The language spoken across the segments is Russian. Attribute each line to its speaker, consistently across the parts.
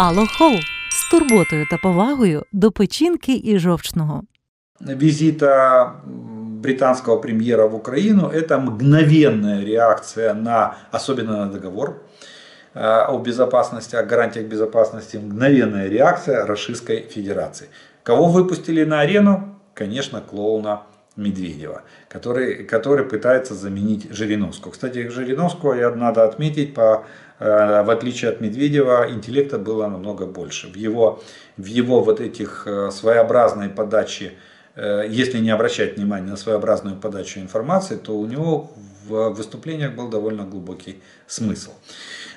Speaker 1: Алохол з турботою та повагою до печінки і жовчного.
Speaker 2: Визита британского премьера в Украину – это мгновенная реакция на, особенно на договор о безопасности, о гарантиях безопасности, мгновенная реакция Российской Федерации. Кого выпустили на арену? Конечно, клоуна Медведева, который, который пытается заменить Жириновскую. Кстати, Жириновского, надо отметить, по, в отличие от Медведева, интеллекта было намного больше. В его, в его вот этих э, своеобразной подаче, э, если не обращать внимания на своеобразную подачу информации, то у него в выступлениях был довольно глубокий смысл.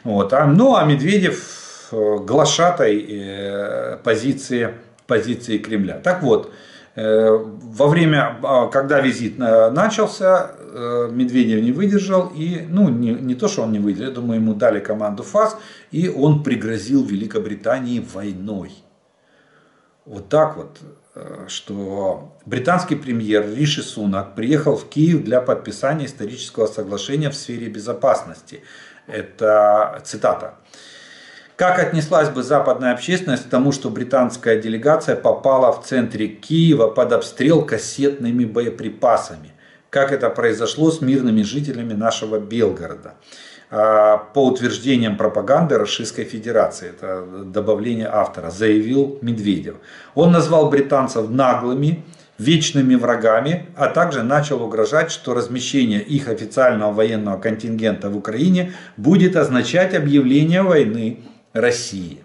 Speaker 2: Вот. А, ну а Медведев глашатой позиции, позиции Кремля. Так вот, Э, во время, а, когда визит э, начался, э, Медведев не выдержал и, ну, не, не то, что он не выдержал, я думаю, ему дали команду ФАС, и он пригрозил Великобритании войной. Вот так вот, что британский премьер Риши Сунак приехал в Киев для подписания исторического соглашения в сфере безопасности. Это цитата. Как отнеслась бы западная общественность к тому, что британская делегация попала в центре Киева под обстрел кассетными боеприпасами? Как это произошло с мирными жителями нашего Белгорода? А, по утверждениям пропаганды Российской Федерации, это добавление автора, заявил Медведев. Он назвал британцев наглыми, вечными врагами, а также начал угрожать, что размещение их официального военного контингента в Украине будет означать объявление войны России.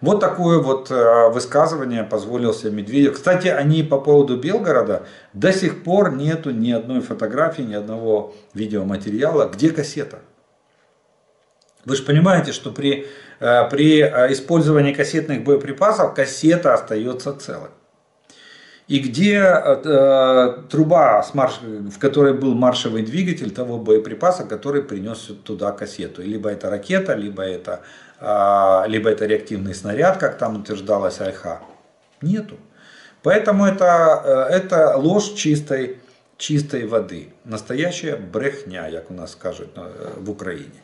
Speaker 2: Вот такое вот э, высказывание позволил себе Медведев. Кстати, они по поводу Белгорода до сих пор нету ни одной фотографии, ни одного видеоматериала, где кассета. Вы же понимаете, что при, э, при э, использовании кассетных боеприпасов кассета остается целой. И где э, труба, с марш... в которой был маршевый двигатель того боеприпаса, который принес туда кассету. Либо это ракета, либо это либо это реактивный снаряд, как там утверждалось Айха. Нету. Поэтому это, э, это ложь чистой, чистой воды. Настоящая брехня, как у нас скажут э, в Украине.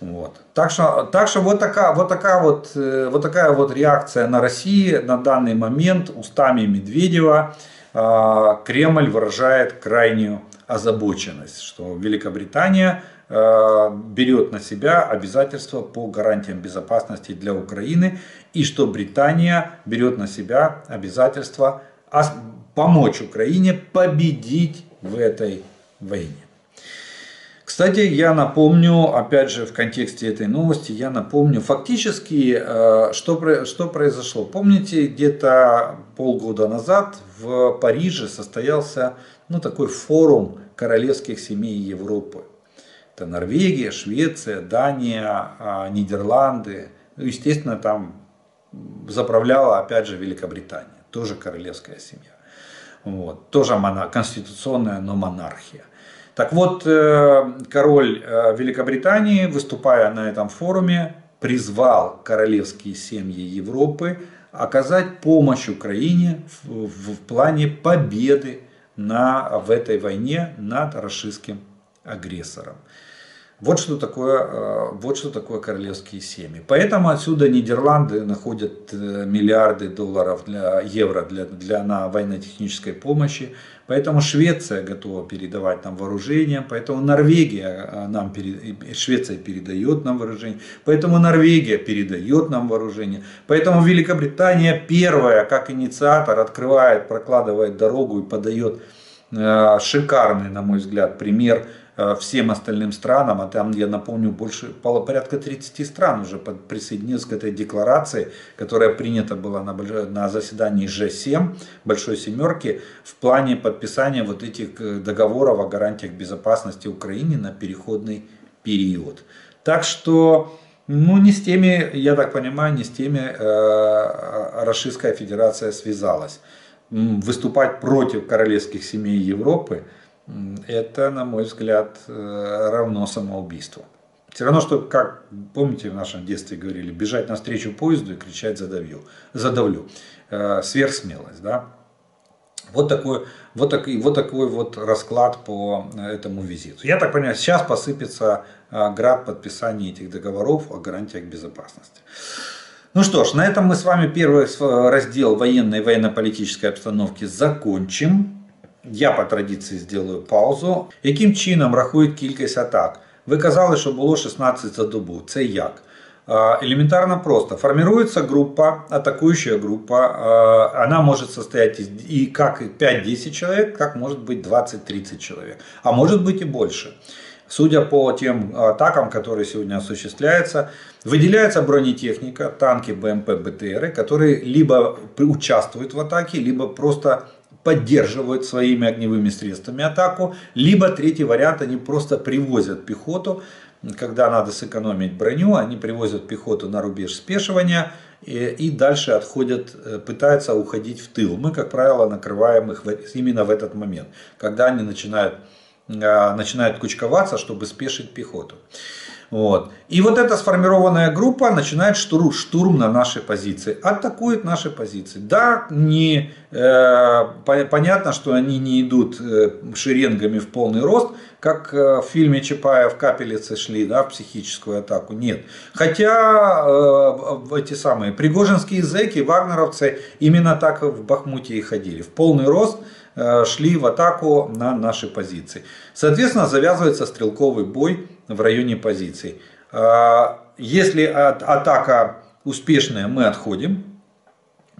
Speaker 2: Вот. Так что, так что вот, такая, вот, такая вот, э, вот такая вот реакция на Россию на данный момент устами Медведева. А, Кремль выражает крайнюю озабоченность, что Великобритания берет на себя обязательства по гарантиям безопасности для Украины и что Британия берет на себя обязательства помочь Украине победить в этой войне. Кстати, я напомню, опять же, в контексте этой новости, я напомню фактически, э, что, что произошло. Помните, где-то полгода назад в Париже состоялся ну, такой форум королевских семей Европы. Это Норвегия, Швеция, Дания, а, Нидерланды. Ну, естественно, там заправляла, опять же, Великобритания. Тоже королевская семья. Вот. Тоже монар... конституционная, но монархия. Так вот, э, король э, Великобритании, выступая на этом форуме, призвал королевские семьи Европы оказать помощь Украине в, в, в плане победы на, в этой войне над российским агрессором. Вот что такое, э, вот что такое королевские семьи. Поэтому отсюда Нидерланды находят э, миллиарды долларов для евро для, для, на военно-технической помощи. Поэтому Швеция готова передавать нам вооружение. Поэтому Норвегия э, нам, Швеция передает нам вооружение. Поэтому Норвегия передает нам вооружение. Поэтому Великобритания первая, как инициатор, открывает, прокладывает дорогу и подает шикарный, на мой взгляд, пример всем остальным странам, а там, я напомню, больше порядка 30 стран уже присоединилось к этой декларации, которая принята была на, на заседании G7, Большой Семерки, в плане подписания вот этих э, договоров о гарантиях безопасности Украины на переходный период. Так что, ну, не с теми, я так понимаю, не с теми э, Российская Федерация связалась. Выступать против королевских семей Европы – это, на мой взгляд, э, равно самоубийству. Все равно, что, как помните, в нашем детстве говорили, бежать навстречу поезду и кричать «задавлю». задавлю. Э, сверхсмелость, да? Вот такой, вот, такой, вот такой вот расклад по этому визиту. Я так понимаю, сейчас посыпется э, град подписания этих договоров о гарантиях безопасности. Ну что ж, на этом мы с вами первый раздел военной и военно-политической обстановки закончим. Я по традиції сделаю паузу. Яким чином рахують кількість атак? Ви казали, що було 16 за добу. Це як? Элементарно просто. Формируется группа, атакующая группа. Она может состоять из и как 5-10 человек, как может быть 20-30 человек. А может быть и больше. Судя по тем атакам, которые сегодня осуществляются, выделяется бронетехника, танки, БМП, БТРы, которые либо участвуют в атаке, либо просто поддерживают своими огневыми средствами атаку, либо третий вариант, они просто привозят пехоту, когда надо сэкономить броню, они привозят пехоту на рубеж спешивания и, и дальше отходят, э, пытаются уходить в тыл. Мы, как правило, накрываем их именно в этот момент, когда они начинают, а, начинают кучковаться, чтобы спешить пехоту. Вот. И вот эта сформированная группа начинает штурм, штурм на наши позиции, атакует наши позиции. Да, не, э, понятно, что они не идут э, шеренгами в полный рост, как э, в фильме Чапаев капелицы шли да, в психическую атаку. Нет. Хотя э, эти самые пригожинские зэки, вагнеровцы именно так в Бахмуте и ходили. В полный рост э, шли в атаку на наши позиции. Соответственно, завязывается стрелковый бой в районе позиций. А, если атака успешная, мы отходим,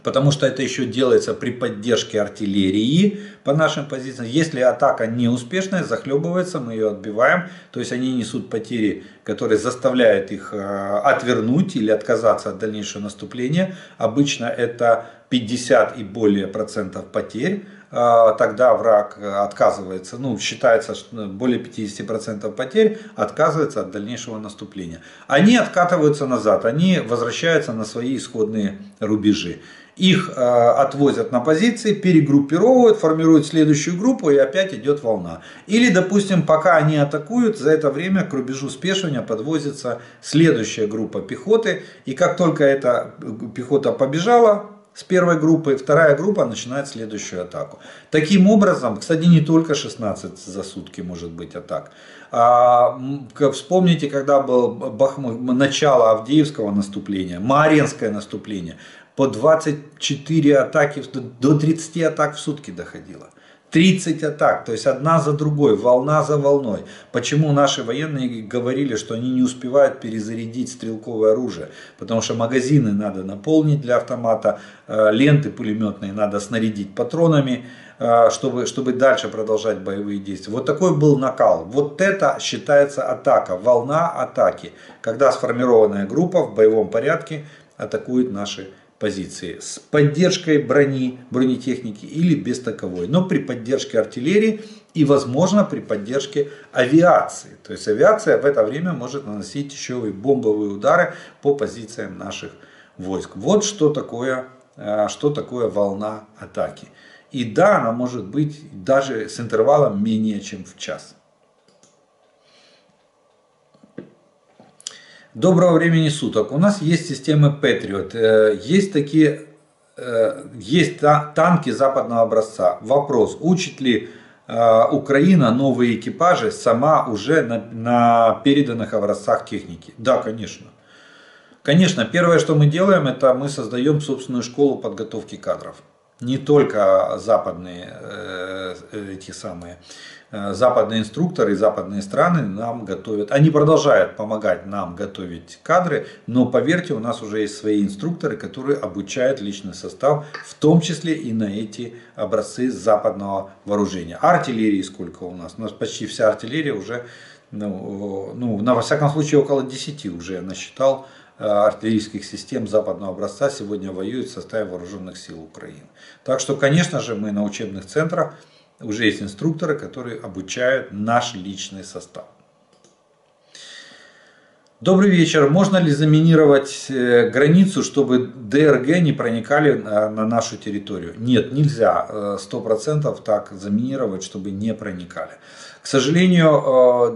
Speaker 2: потому что это еще делается при поддержке артиллерии по нашим позициям. Если атака неуспешная, захлебывается, мы ее отбиваем, то есть они несут потери, которые заставляют их а, отвернуть или отказаться от дальнейшего наступления. Обычно это 50 и более процентов потерь. А, тогда враг отказывается, ну, считается, что более 50% потерь, отказывается от дальнейшего наступления. Они откатываются назад, они возвращаются на свои исходные рубежи. Их э, отвозят на позиции, перегруппировывают, формируют следующую группу и опять идет волна. Или, допустим, пока они атакуют, за это время к рубежу спешивания подвозится следующая группа пехоты. И как только эта пехота побежала, с первой группы, вторая группа начинает следующую атаку. Таким образом, кстати, не только 16 за сутки может быть атак. А, вспомните, когда был начало Авдеевского наступления, Маренское наступление, по 24 атаки, до 30 атак в сутки доходило. 30 атак, то есть одна за другой, волна за волной. Почему наши военные говорили, что они не успевают перезарядить стрелковое оружие? Потому что магазины надо наполнить для автомата, э, ленты пулеметные надо снарядить патронами, э, чтобы, чтобы дальше продолжать боевые действия. Вот такой был накал. Вот это считается атака, волна атаки, когда сформированная группа в боевом порядке атакует наши позиции с поддержкой брони, бронетехники или без таковой, но при поддержке артиллерии и, возможно, при поддержке авиации. То есть авиация в это время может наносить еще и бомбовые удары по позициям наших войск. Вот что такое, э, что такое волна атаки. И да, она может быть даже с интервалом менее чем в час. Доброго времени суток. У нас есть системы Patriot. Э, есть такие э, есть танки западного образца. Вопрос, учит ли э, Украина новые экипажи сама уже на, на переданных образцах техники? Да, конечно. Конечно, первое, что мы делаем, это мы создаем собственную школу подготовки кадров. Не только западные эти самые западные инструкторы и западные страны нам готовят. Они продолжают помогать нам готовить кадры, но поверьте, у нас уже есть свои инструкторы, которые обучают личный состав, в том числе и на эти образцы западного вооружения. Артиллерии сколько у нас? У нас почти вся артиллерия уже, ну, ну на во всяком случае около 10 уже я насчитал э, артиллерийских систем западного образца сегодня воюют в составе вооруженных сил Украины. Так что, конечно же, мы на учебных центрах уже есть инструкторы, которые обучают наш личный состав. Добрый вечер. Можно ли заминировать э, границу, чтобы ДРГ не проникали на нашу территорию? Нет, нельзя 100% э, так заминировать, чтобы не проникали. К сожалению,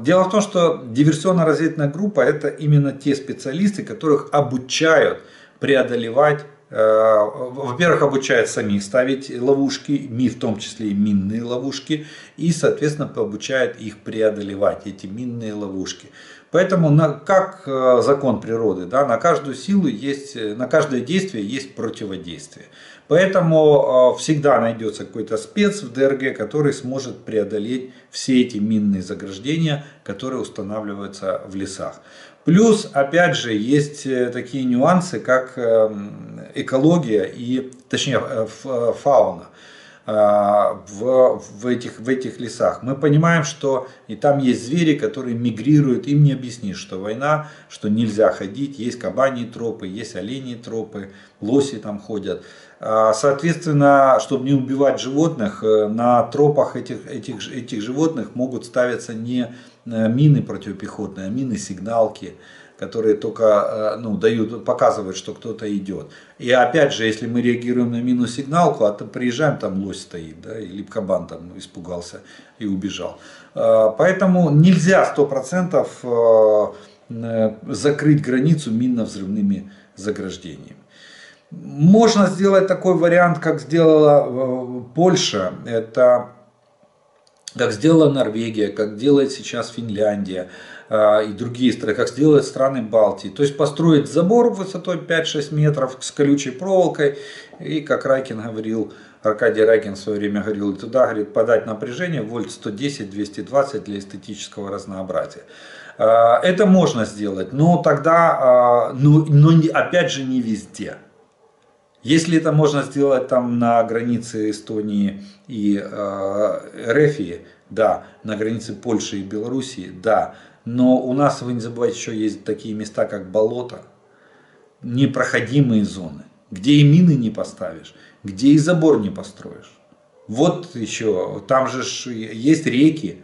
Speaker 2: э, дело в том, что диверсионно-разведывательная группа это именно те специалисты, которых обучают преодолевать во-первых, обучает самих ставить ловушки, в том числе и минные ловушки, и, соответственно, обучает их преодолевать, эти минные ловушки. Поэтому на, как э, закон природы, да, на каждую силу есть, на каждое действие есть противодействие. Поэтому всегда найдется какой-то спец в ДРГ, который сможет преодолеть все эти минные заграждения, которые устанавливаются в лесах. Плюс, опять же, есть такие нюансы, как эм, экология и, точнее, фауна. А, в, в, этих, в этих лесах. Мы понимаем, что и там есть звери, которые мигрируют, им не объяснишь, что война, что нельзя ходить, есть кабани тропы, есть олени тропы, лоси там ходят. А, соответственно, чтобы не убивать животных, э, на тропах этих, этих, этих животных могут ставиться не э, мины противопехотные, а мины сигналки которые только э, ну, дают, показывают, что кто-то идет. И опять же, если мы реагируем на минус сигналку, а то приезжаем, там лось стоит, да, или кабан там испугался и убежал. Э, поэтому нельзя сто процентов э, закрыть границу минно-взрывными заграждениями. Можно сделать такой вариант, как сделала Польша. Это как сделала Норвегия, как делает сейчас Финляндия. А, и другие страны, как сделают страны Балтии. То есть построить забор высотой 5-6 метров с колючей проволокой и, как Райкин говорил, Аркадий Райкин в свое время говорил, туда говорит, подать напряжение вольт 110-220 для эстетического разнообразия. А, это можно сделать, но тогда, а, но, но опять же не везде. Если это можно сделать там на границе Эстонии и э, Рефии, да, на границе Польши и Белоруссии, да, но у нас, вы не забывайте, еще есть такие места, как болото, непроходимые зоны, где и мины не поставишь, где и забор не построишь. Вот еще, там же есть реки,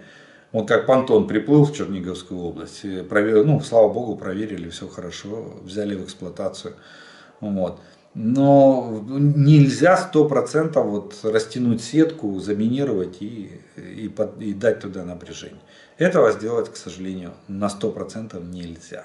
Speaker 2: вот как понтон приплыл в Черниговскую область, э, проверил, ну, слава богу, проверили, все хорошо, взяли в эксплуатацию. Вот. Но нельзя сто процентов вот растянуть сетку, заминировать и, и, под, и дать туда напряжение. Этого сделать, к сожалению, на 100% нельзя.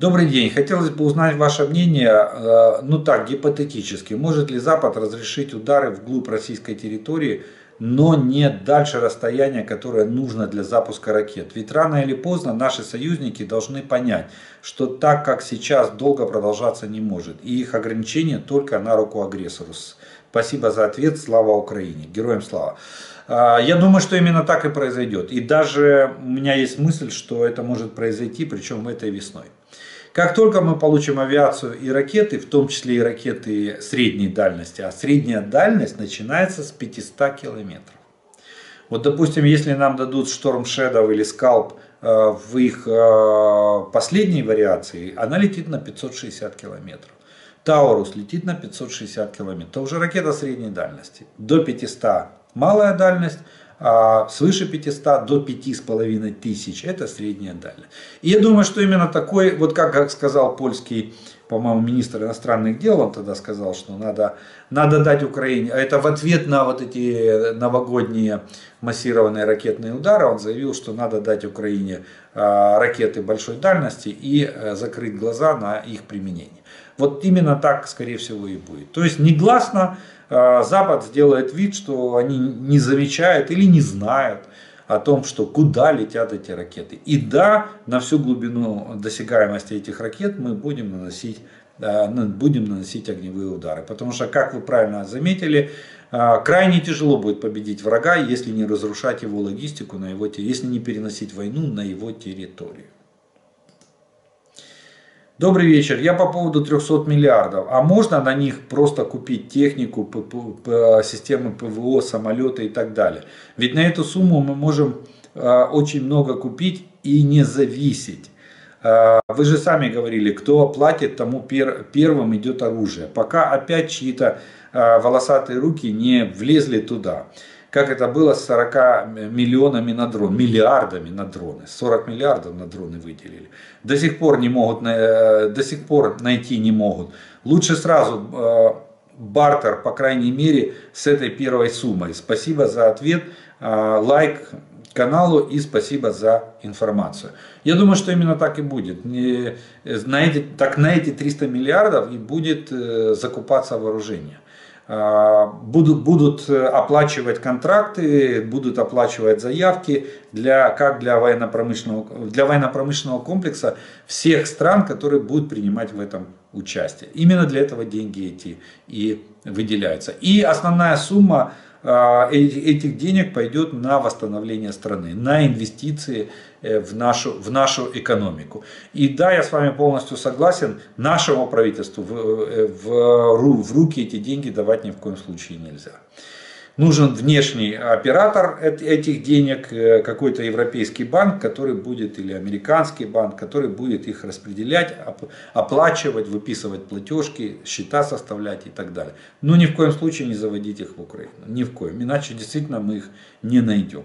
Speaker 2: Добрый день. Хотелось бы узнать ваше мнение, э, ну так, гипотетически. Может ли Запад разрешить удары вглубь российской территории, но не дальше расстояния, которое нужно для запуска ракет? Ведь рано или поздно наши союзники должны понять, что так, как сейчас, долго продолжаться не может. И их ограничения только на руку агрессору. Спасибо за ответ. Слава Украине. Героям слава. А, я думаю, что именно так и произойдет. И даже у меня есть мысль, что это может произойти, причем этой весной. Как только мы получим авиацию и ракеты, в том числе и ракеты средней дальности, а средняя дальность начинается с 500 километров. Вот, допустим, если нам дадут Storm Shadow или Scalp э, в их э, последней вариации, она летит на 560 километров. Таурус летит на 560 километров. Это уже ракета средней дальности. До 500 малая дальность, а свыше 500 до 5,5 тысяч это средняя дальность. И я думаю, что именно такой, вот как, сказал польский, по-моему, министр иностранных дел, он тогда сказал, что надо, надо дать Украине, а это в ответ на вот эти новогодние массированные ракетные удары, он заявил, что надо дать Украине а, ракеты большой дальности и э, закрыть глаза на их применение. Вот именно так, скорее всего, и будет. То есть негласно Запад сделает вид, что они не замечают или не знают о том, что куда летят эти ракеты. И да, на всю глубину досягаемости этих ракет мы будем наносить, а, будем наносить огневые удары. Потому что, как вы правильно заметили, а, крайне тяжело будет победить врага, если не разрушать его логистику, на его, если не переносить войну на его территорию. Добрый вечер. Я по поводу 300 миллиардов. А можно на них просто купить технику, системы ПВО, самолеты и так далее? Ведь на эту сумму мы можем а, очень много купить и не зависеть. А, вы же сами говорили, кто платит, тому первым идет оружие. Пока опять чьи-то а, волосатые руки не влезли туда как это было с 40 миллионами на дрон, миллиардами на дроны, 40 миллиардов на дроны выделили. До сих пор не могут, э, до сих пор найти не могут. Лучше сразу э, бартер, по крайней мере, с этой первой суммой. Спасибо за ответ, э, лайк каналу и спасибо за информацию. Я думаю, что именно так и будет. На эти, так на эти 300 миллиардов и будет закупаться вооружение. Будут, будут оплачивать контракты, будут оплачивать заявки для, как для военно-промышленного, для военно-промышленного комплекса всех стран, которые будут принимать в этом участие. Именно для этого деньги эти и выделяются. И основная сумма а, этих денег пойдет на восстановление страны, на инвестиции э, в нашу, в нашу экономику. И да, я с вами полностью согласен, нашему правительству в, э, в, в руки эти деньги давать ни в коем случае нельзя нужен внешний оператор этих денег, э, какой-то европейский банк, который будет, или американский банк, который будет их распределять, оплачивать, выписывать платежки, счета составлять и так далее. Но ни в коем случае не заводить их в Украину. Ни в коем. Иначе действительно мы их не найдем.